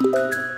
Música